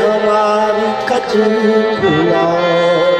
हमारी कचूला ये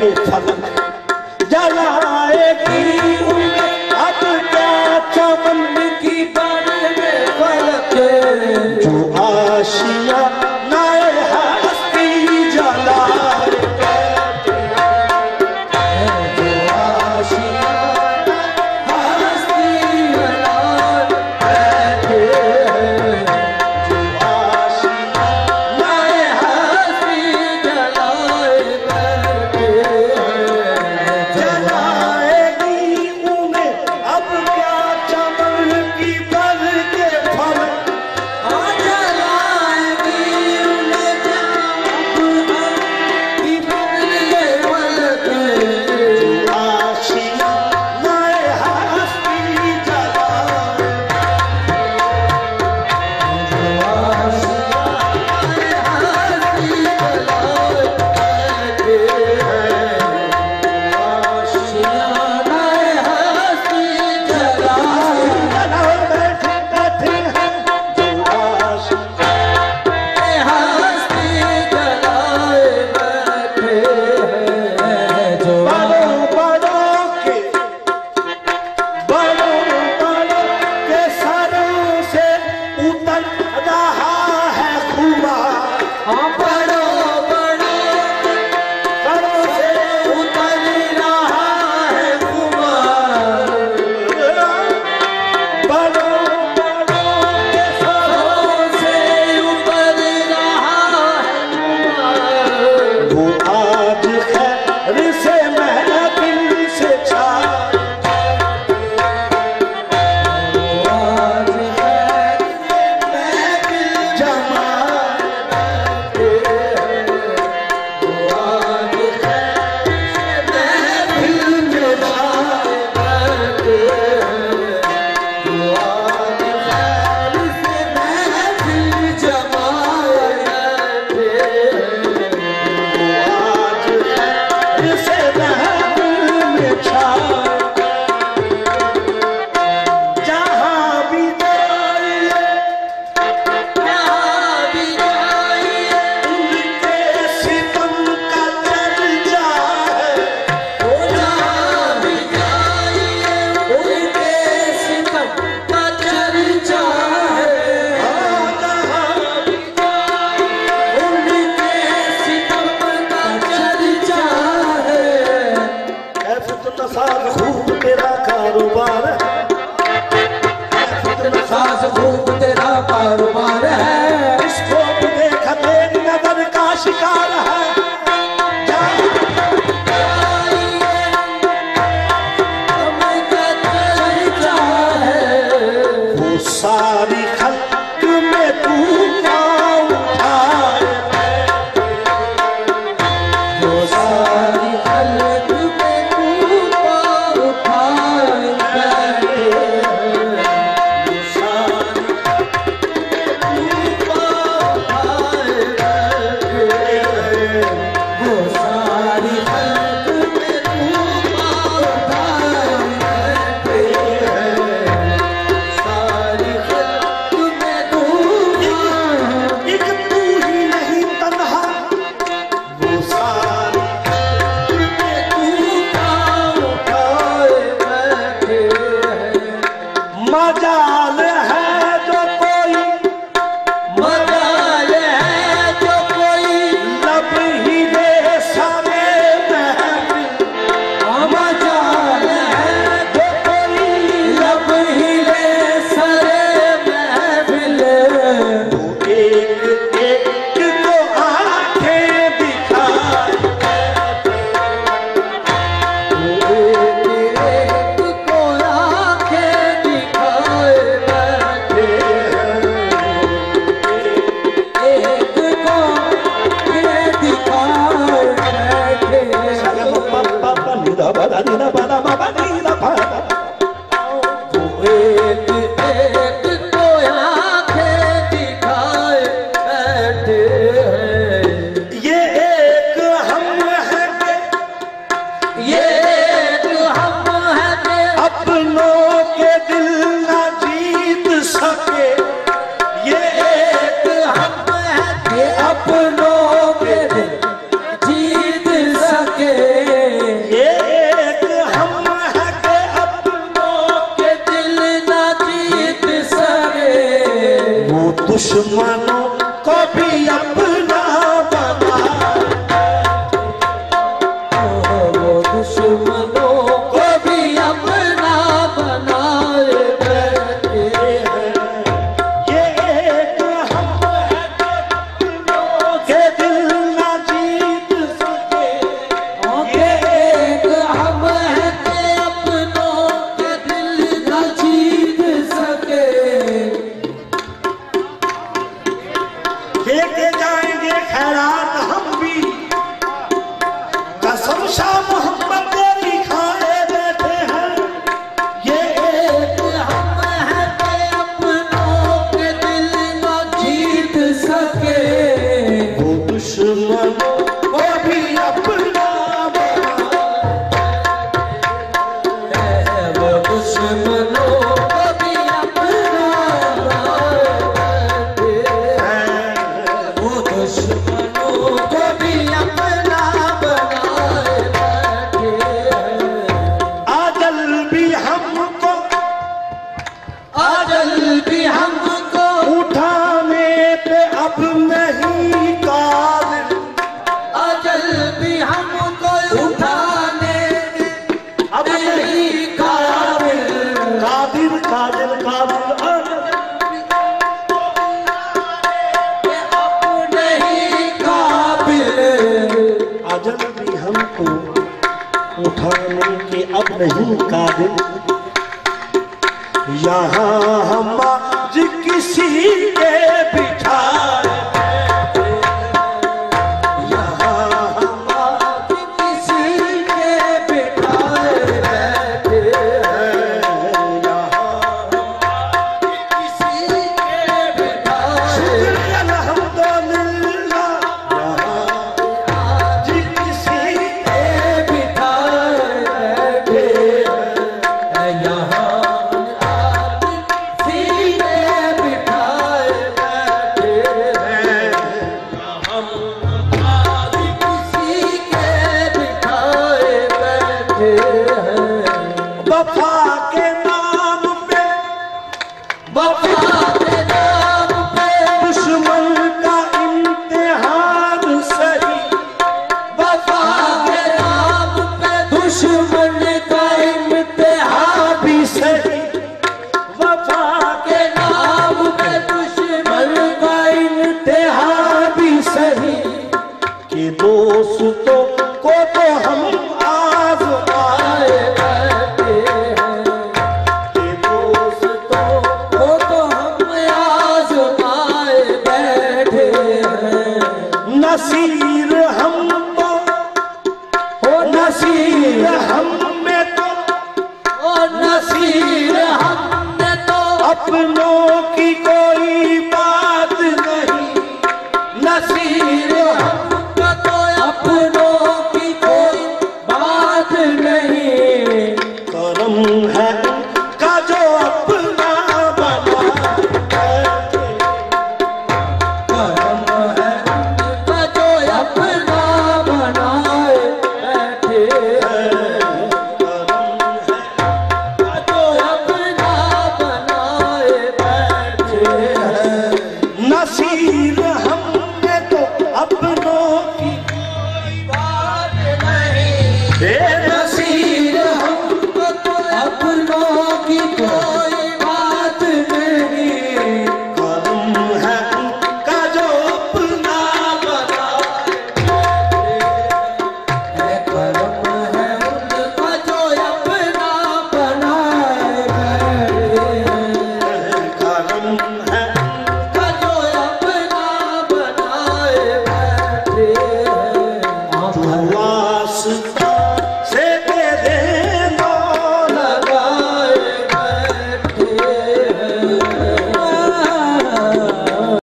못 찾는 Bhagavad नहीं काबिल यहाँ हम